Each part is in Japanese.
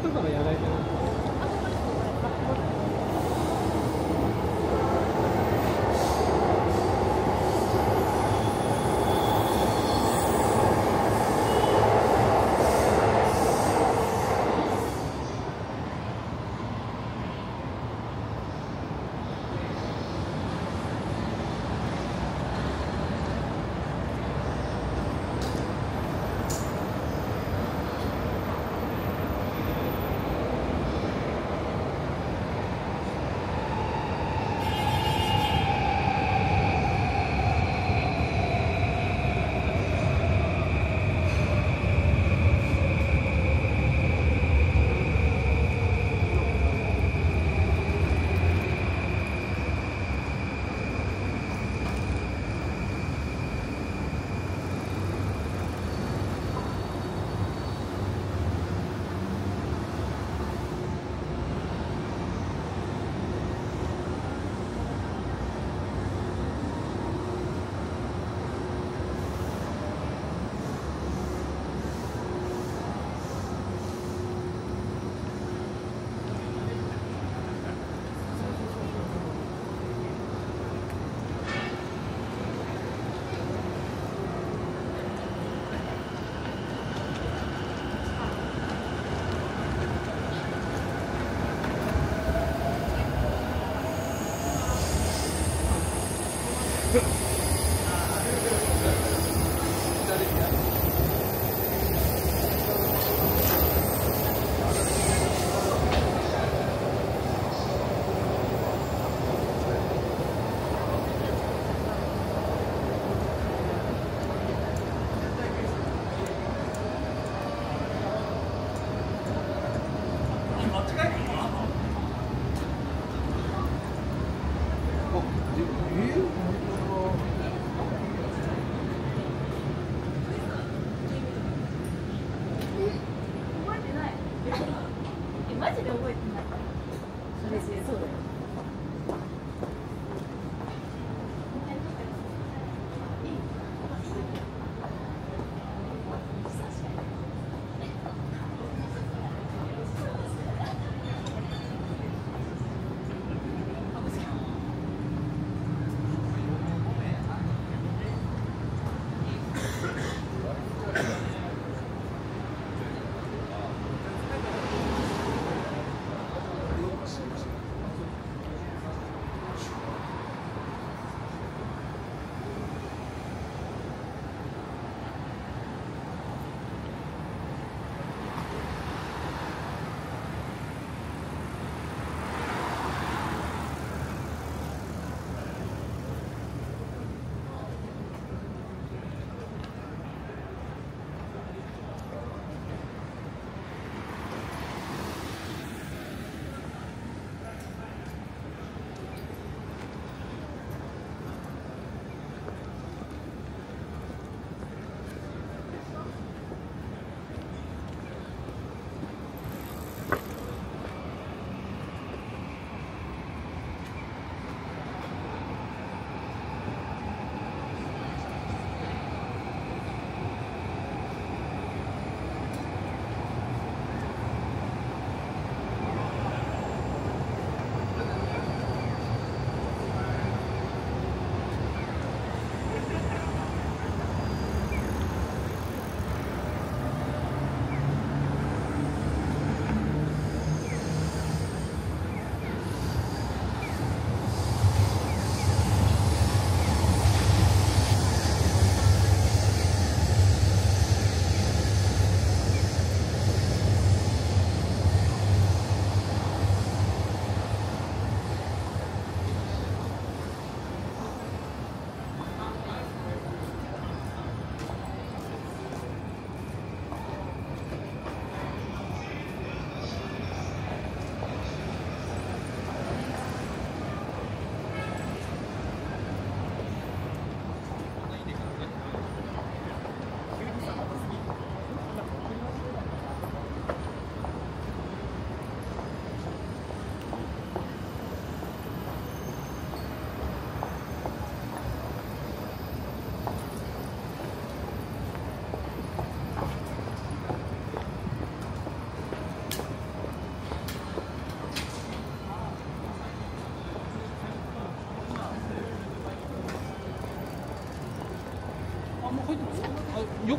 とかもや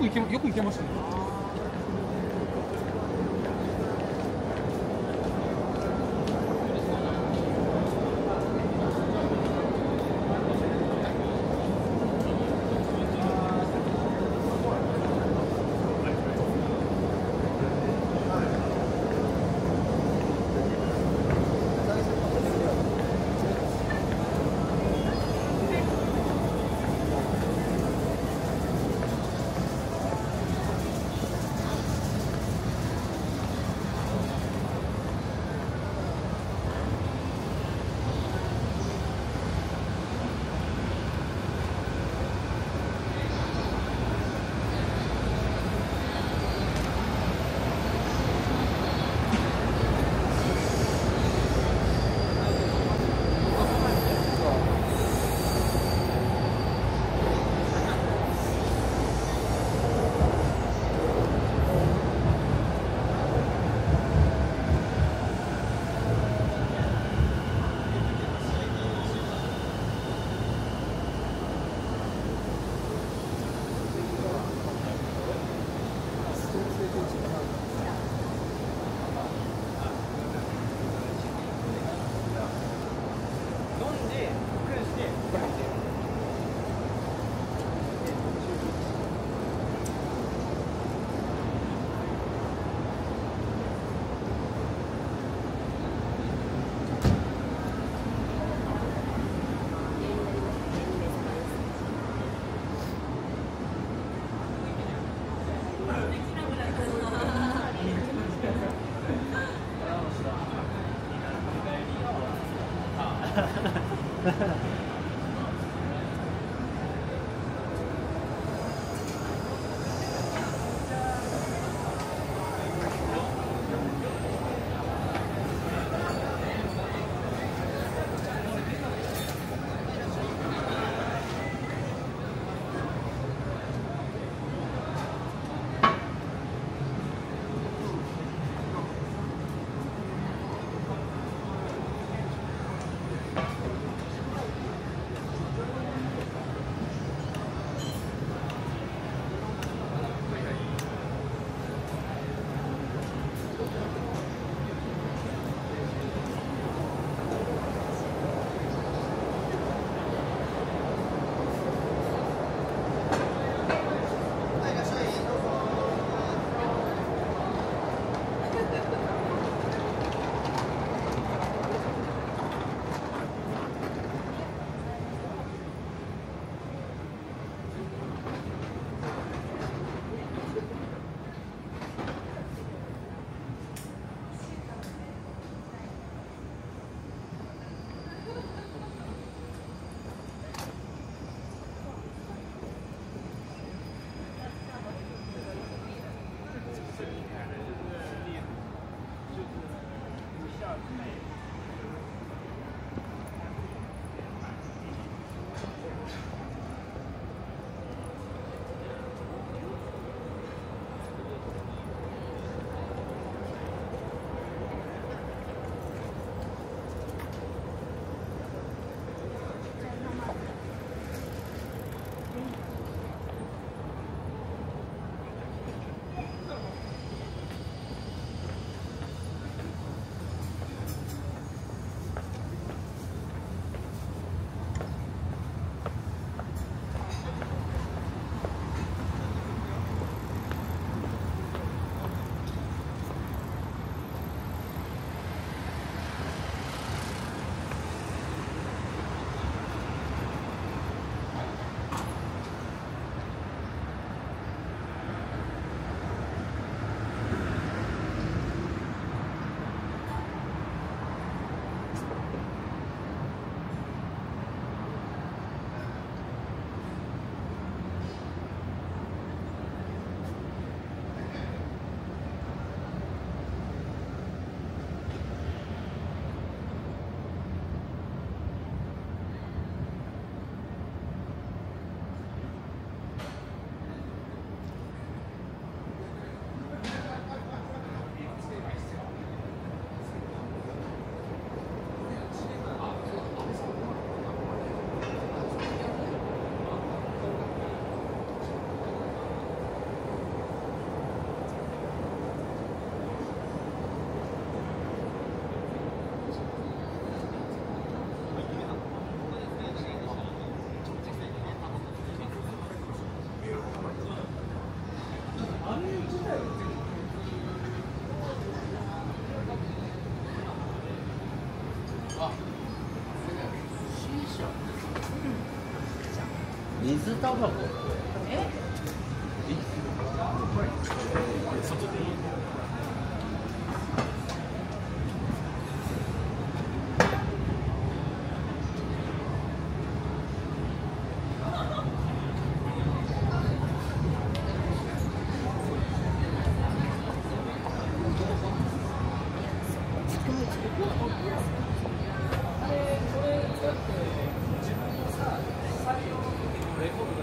くいけよくいけましたね。Cao 메이크업을